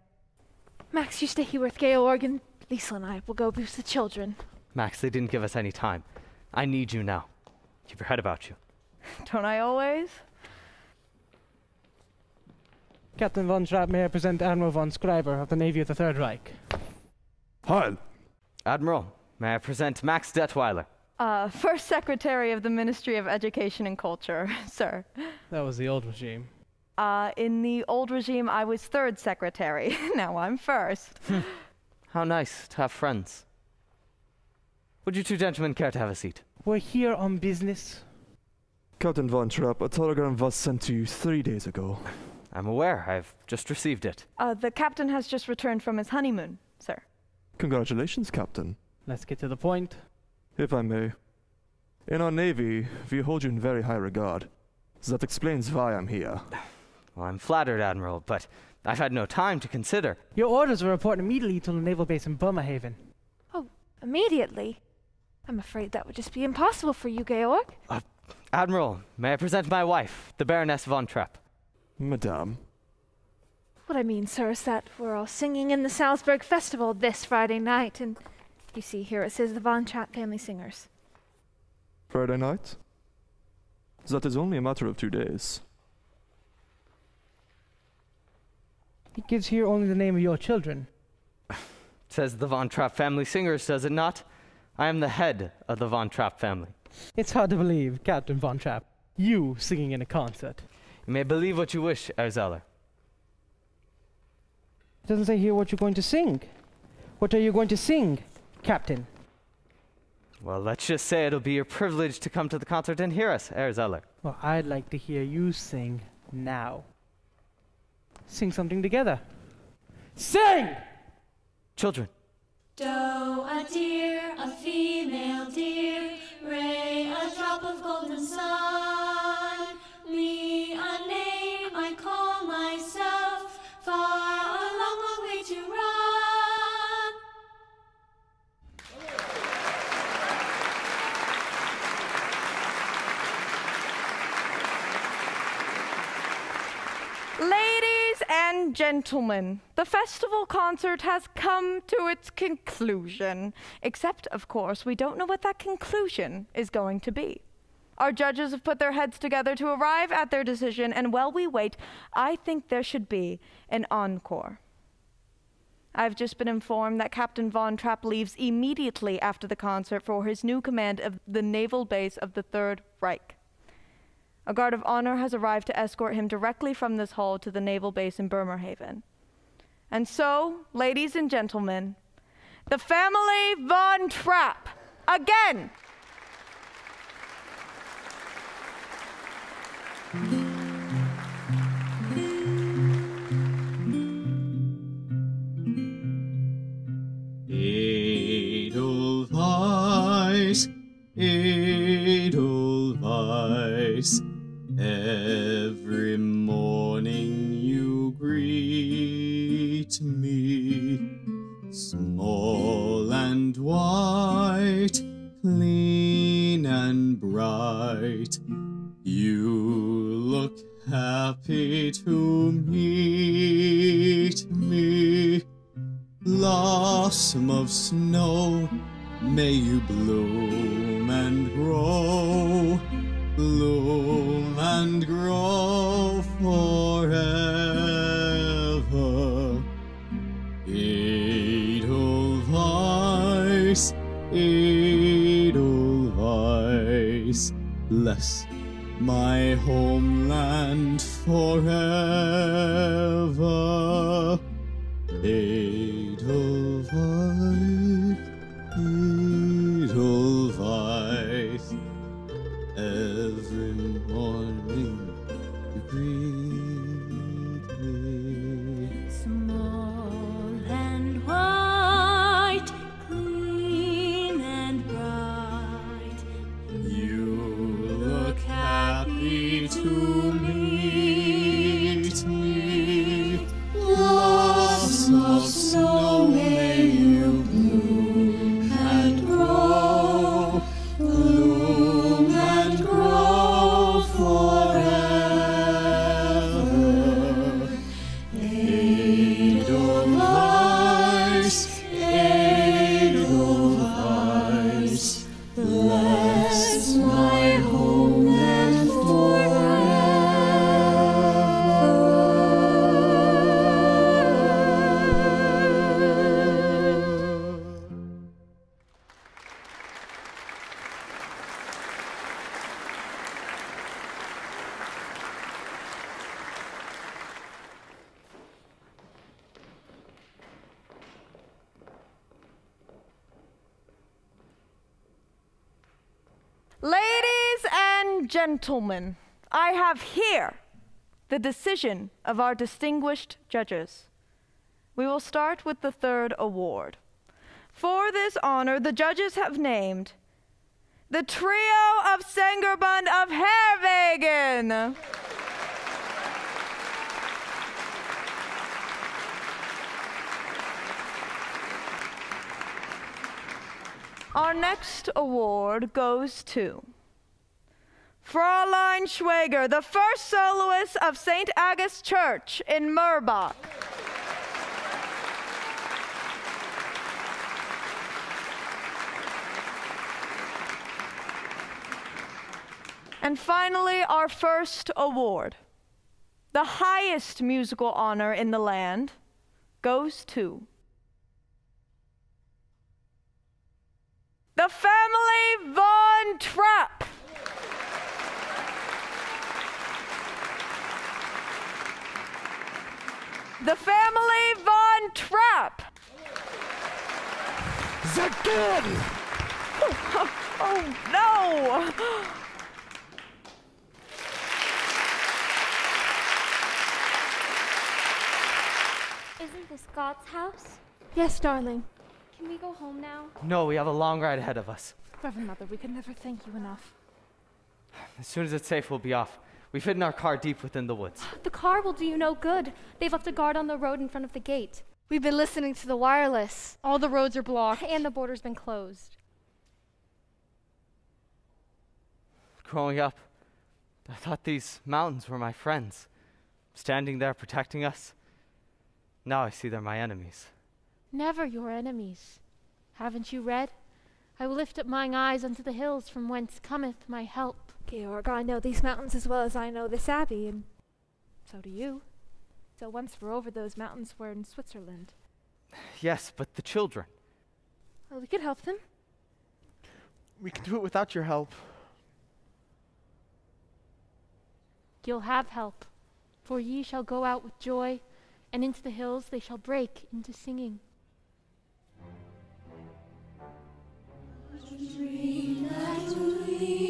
Max, you stay here with Georg, and Liesl and I will go boost the children. Max, they didn't give us any time. I need you now. Keep your head about you. Don't I always? Captain von Trapp, may I present Admiral von Schreiber of the Navy of the Third Reich? Heil. Admiral, may I present Max Detweiler? Uh, first Secretary of the Ministry of Education and Culture, sir. That was the old regime. Uh, in the old regime, I was third secretary. now I'm first. How nice to have friends. Would you two gentlemen care to have a seat? We're here on business. Captain Von Trapp, a telegram was sent to you three days ago. I'm aware. I've just received it. Uh, the captain has just returned from his honeymoon, sir. Congratulations, Captain. Let's get to the point. If I may. In our Navy, we hold you in very high regard. That explains why I'm here. Well, I'm flattered, Admiral, but I've had no time to consider. Your orders are report immediately to the naval base in Bremerhaven. Oh, immediately? I'm afraid that would just be impossible for you, Georg. Uh, Admiral, may I present my wife, the Baroness von Trapp? Madame. What I mean, sir, is that we're all singing in the Salzburg Festival this Friday night, and you see here it says the Von Trapp family singers. Friday night? That is only a matter of two days. It gives here only the name of your children. says the Von Trapp family singers, does it not? I am the head of the Von Trapp family. It's hard to believe, Captain Von Trapp. You singing in a concert. You may believe what you wish, Herr Zeller. It doesn't say here what you're going to sing. What are you going to sing, Captain? Well, let's just say it'll be your privilege to come to the concert and hear us, Herr Zeller. Well, I'd like to hear you sing now. Sing something together. Sing! Children. Doe, a deer, a female deer, ray, a drop of golden sun. And gentlemen, the festival concert has come to its conclusion. Except, of course, we don't know what that conclusion is going to be. Our judges have put their heads together to arrive at their decision, and while we wait, I think there should be an encore. I've just been informed that Captain Von Trapp leaves immediately after the concert for his new command of the naval base of the Third Reich. A guard of honor has arrived to escort him directly from this hall to the naval base in Bremerhaven. And so, ladies and gentlemen, the family Von Trapp, again! Edelweiss, Edelweiss, every gentlemen, I have here the decision of our distinguished judges. We will start with the third award. For this honor, the judges have named the trio of Sangerbund of Herwegen. Our next award goes to Fraulein Schwager, the first soloist of St. Agus Church in Murbach. And finally, our first award, the highest musical honor in the land, goes to the family Von Trapp. The family Von Trapp. Again! Oh, oh no! Isn't this God's house? Yes, darling. Can we go home now? No, we have a long ride ahead of us. Reverend Mother, we can never thank you enough. As soon as it's safe, we'll be off. We've hidden our car deep within the woods. The car will do you no good. They've left a guard on the road in front of the gate. We've been listening to the wireless. All the roads are blocked. And the border's been closed. Growing up, I thought these mountains were my friends, standing there protecting us. Now I see they're my enemies. Never your enemies. Haven't you read? I will lift up mine eyes unto the hills from whence cometh my help. Georg, I know these mountains as well as I know this abbey, and so do you. So once we're over those mountains, we're in Switzerland. Yes, but the children. Well, we could help them. We can do it without your help. You'll have help, for ye shall go out with joy, and into the hills they shall break into singing. dream that we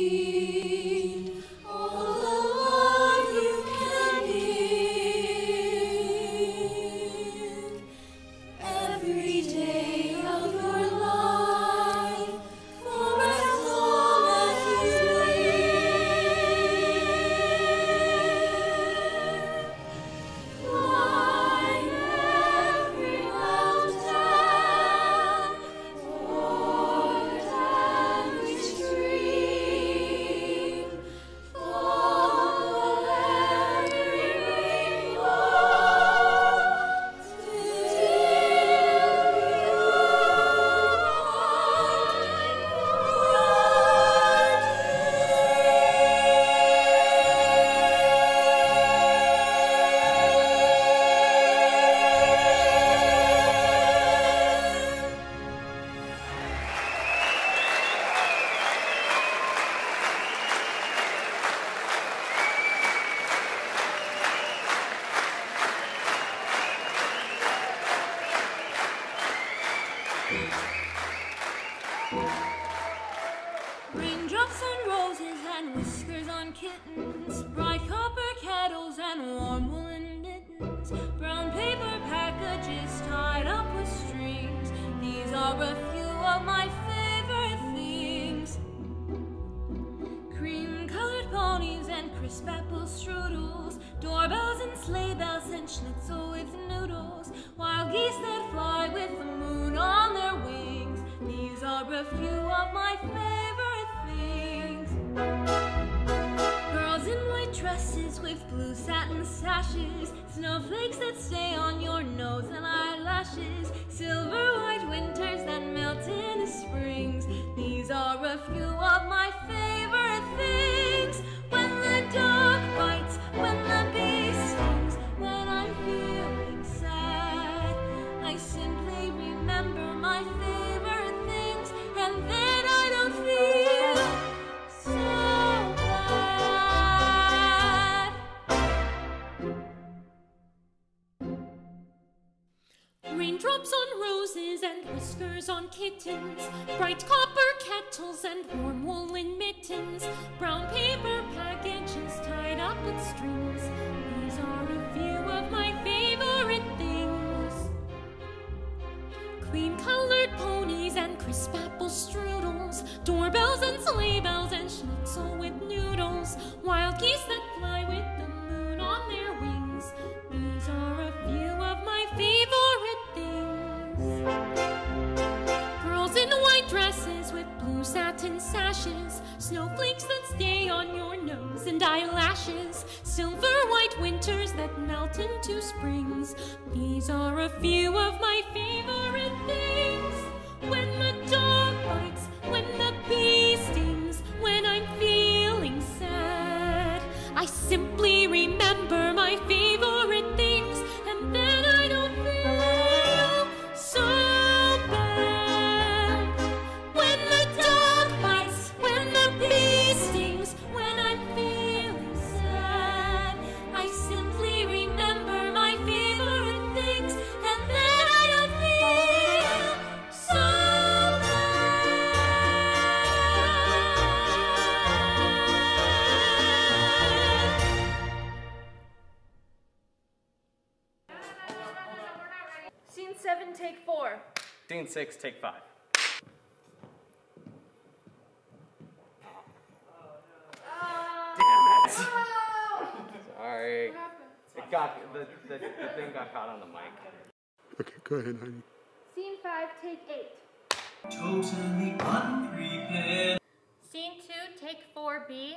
six, take five. Damn it! Sorry. It got the, the, the thing got caught on the mic. Okay, go ahead, honey. Scene five, take eight. Totally unprepared. Scene two, take four B.